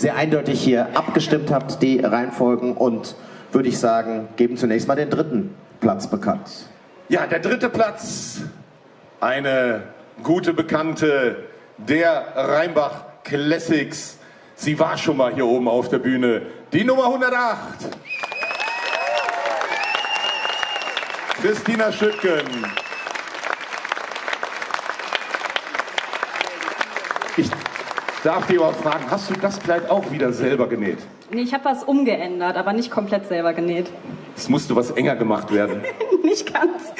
sehr eindeutig hier abgestimmt habt, die Reihenfolgen. Und würde ich sagen, geben zunächst mal den dritten Platz bekannt. Ja, der dritte Platz. Eine gute Bekannte der Rheinbach Classics. Sie war schon mal hier oben auf der Bühne. Die Nummer 108. Christina Schüttgen. Ich darf dich aber fragen, hast du das Kleid auch wieder selber genäht? Nee, ich habe was umgeändert, aber nicht komplett selber genäht. Es musste was enger gemacht werden. nicht ganz.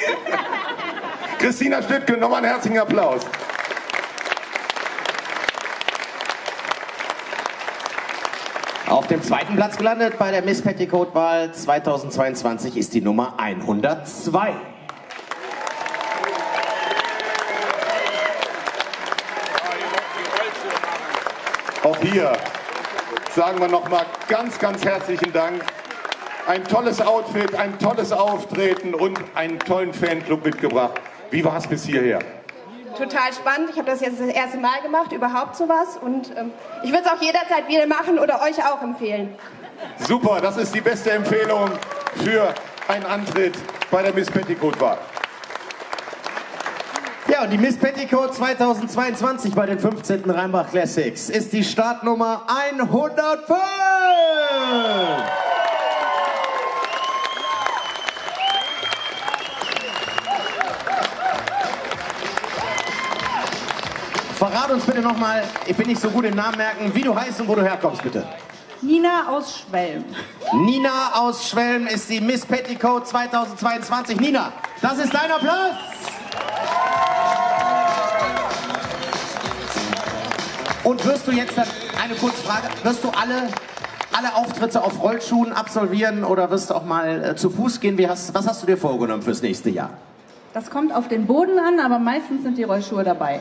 Christina Stüttgen, nochmal einen herzlichen Applaus. Auf dem zweiten Platz gelandet bei der Miss Petticoat-Wahl 2022 ist die Nummer 102. Auch hier sagen wir nochmal ganz, ganz herzlichen Dank. Ein tolles Outfit, ein tolles Auftreten und einen tollen Fanclub mitgebracht. Wie war es bis hierher? total spannend. Ich habe das jetzt das erste Mal gemacht, überhaupt sowas. Und ähm, ich würde es auch jederzeit wieder machen oder euch auch empfehlen. Super, das ist die beste Empfehlung für einen Antritt bei der Miss Petticoat-Wahl. Ja, und die Miss Petticoat 2022 bei den 15. Rheinbach Classics ist die Startnummer 105. Verrat uns bitte nochmal, ich bin nicht so gut im Namen merken, wie du heißt und wo du herkommst, bitte. Nina aus Schwelm. Nina aus Schwelm ist die Miss Petticoat 2022. Nina, das ist dein Applaus. Und wirst du jetzt eine kurze Frage, wirst du alle, alle Auftritte auf Rollschuhen absolvieren oder wirst du auch mal äh, zu Fuß gehen? Wie hast, was hast du dir vorgenommen fürs nächste Jahr? Das kommt auf den Boden an, aber meistens sind die Rollschuhe dabei.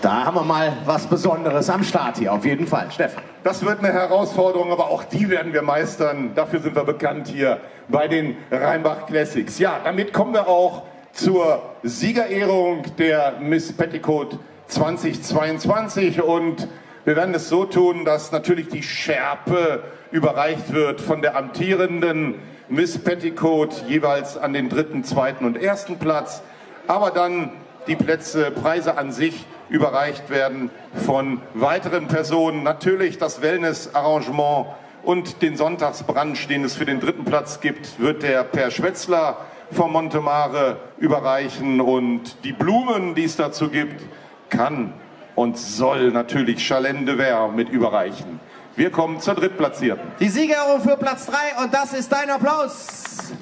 Da haben wir mal was Besonderes am Start hier, auf jeden Fall. Stefan. Das wird eine Herausforderung, aber auch die werden wir meistern. Dafür sind wir bekannt hier bei den Rheinbach Classics. Ja, damit kommen wir auch zur Siegerehrung der Miss Petticoat 2022 und wir werden es so tun, dass natürlich die Schärpe überreicht wird von der amtierenden Miss Petticoat jeweils an den dritten, zweiten und ersten Platz, aber dann die Plätze, Preise an sich überreicht werden von weiteren Personen. Natürlich das Wellness-Arrangement und den Sonntagsbrunch, den es für den dritten Platz gibt, wird der Per Schwetzler vom Montemare überreichen und die Blumen, die es dazu gibt, kann und soll natürlich Chalene de mit überreichen. Wir kommen zur Drittplatzierten. Die Siegerehrung für Platz 3 und das ist dein Applaus.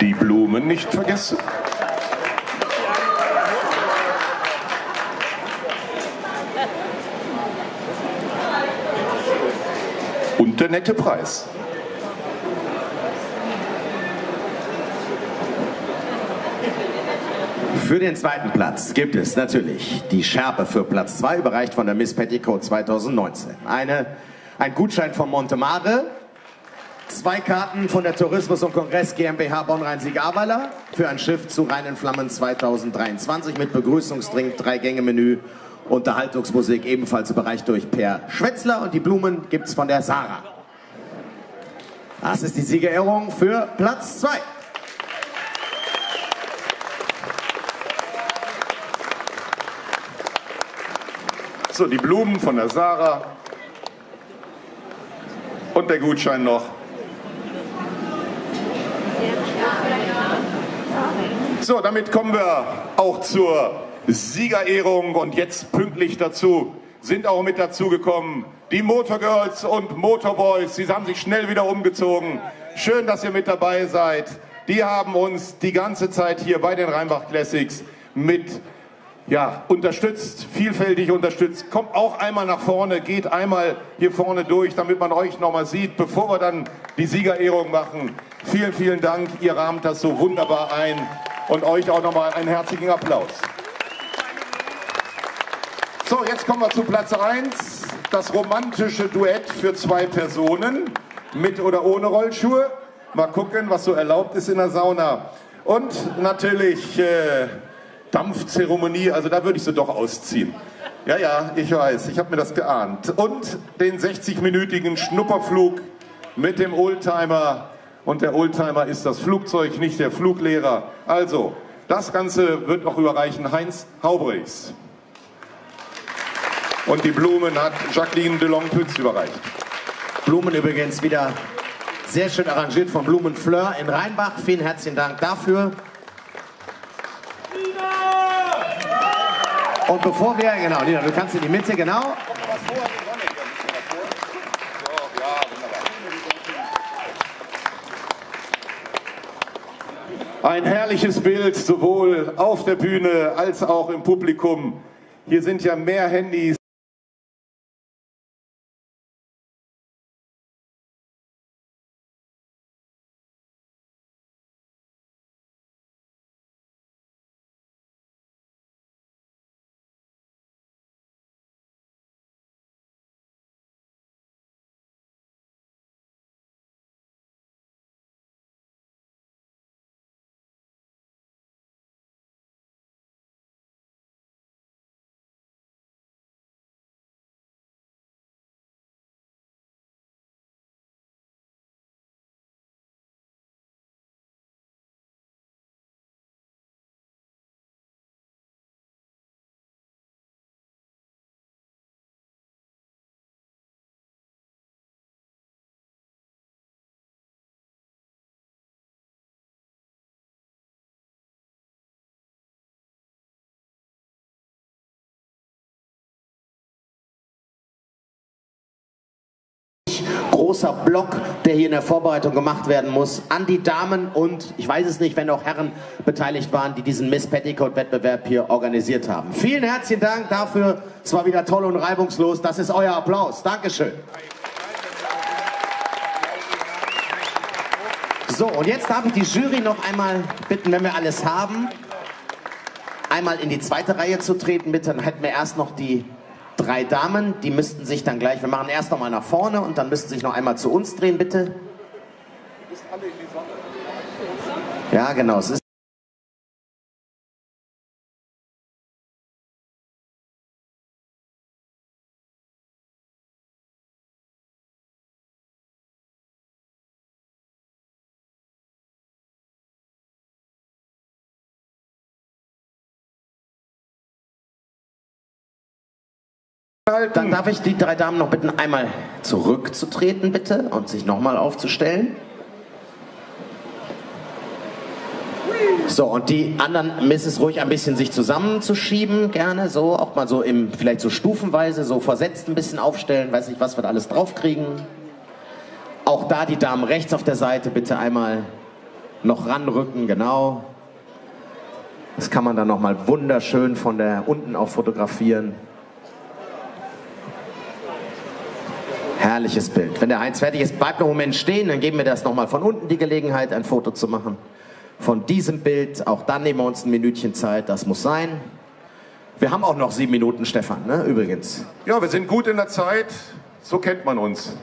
Die Blumen nicht vergessen. Und der nette Preis. Für den zweiten Platz gibt es natürlich die Schärpe für Platz 2, überreicht von der Miss Petticoat 2019. Eine, ein Gutschein von Montemare, zwei Karten von der Tourismus- und Kongress GmbH Bonn-Rhein-Sieg-Ahrweiler für ein Schiff zu Reinen Flammen 2023 mit Begrüßungsdrink, drei Gänge Menü, Unterhaltungsmusik ebenfalls überreicht durch Per Schwetzler und die Blumen gibt's von der Sarah. Das ist die Siegerehrung für Platz 2. So, die Blumen von der Sarah. Und der Gutschein noch. So, damit kommen wir auch zur Siegerehrung und jetzt pünktlich dazu sind auch mit dazu gekommen die Motorgirls und Motorboys. Sie haben sich schnell wieder umgezogen. Schön, dass ihr mit dabei seid. Die haben uns die ganze Zeit hier bei den Rheinbach Classics mit ja, unterstützt, vielfältig unterstützt. Kommt auch einmal nach vorne, geht einmal hier vorne durch, damit man euch nochmal sieht, bevor wir dann die Siegerehrung machen. Vielen, vielen Dank. Ihr rahmt das so wunderbar ein und euch auch nochmal einen herzlichen Applaus. So, jetzt kommen wir zu Platz 1. Das romantische Duett für zwei Personen. Mit oder ohne Rollschuhe. Mal gucken, was so erlaubt ist in der Sauna. Und natürlich äh, Dampfzeremonie. Also da würde ich sie doch ausziehen. Ja, ja, ich weiß. Ich habe mir das geahnt. Und den 60-minütigen Schnupperflug mit dem Oldtimer. Und der Oldtimer ist das Flugzeug, nicht der Fluglehrer. Also, das Ganze wird noch überreichen Heinz Haubrichs. Und die Blumen hat Jacqueline Delong-Pütz überreicht. Blumen übrigens wieder sehr schön arrangiert von Blumenfleur in Rheinbach. Vielen herzlichen Dank dafür. Und bevor wir, genau, Nina, du kannst in die Mitte, genau. Ein herrliches Bild, sowohl auf der Bühne als auch im Publikum. Hier sind ja mehr Handys. Großer Block, der hier in der Vorbereitung gemacht werden muss, an die Damen und ich weiß es nicht, wenn auch Herren beteiligt waren, die diesen Miss Petticoat-Wettbewerb hier organisiert haben. Vielen herzlichen Dank dafür. Es war wieder toll und reibungslos. Das ist euer Applaus. Dankeschön. So, und jetzt darf ich die Jury noch einmal bitten, wenn wir alles haben, einmal in die zweite Reihe zu treten. Bitte, dann hätten wir erst noch die drei Damen, die müssten sich dann gleich, wir machen erst noch mal nach vorne und dann müssten sich noch einmal zu uns drehen, bitte. Ja, genau. Es ist Dann darf ich die drei Damen noch bitten, einmal zurückzutreten, bitte, und sich nochmal aufzustellen. So, und die anderen Misses ruhig ein bisschen sich zusammenzuschieben, gerne, so, auch mal so im, vielleicht so stufenweise, so versetzt ein bisschen aufstellen, weiß nicht, was wir da alles draufkriegen. Auch da die Damen rechts auf der Seite, bitte einmal noch ranrücken, genau. Das kann man dann nochmal wunderschön von der unten auch fotografieren. Herrliches Bild. Wenn der Heinz fertig ist, bleibt noch einen Moment stehen, dann geben wir das nochmal von unten die Gelegenheit, ein Foto zu machen. Von diesem Bild, auch dann nehmen wir uns ein Minütchen Zeit, das muss sein. Wir haben auch noch sieben Minuten, Stefan, ne? übrigens. Ja, wir sind gut in der Zeit, so kennt man uns.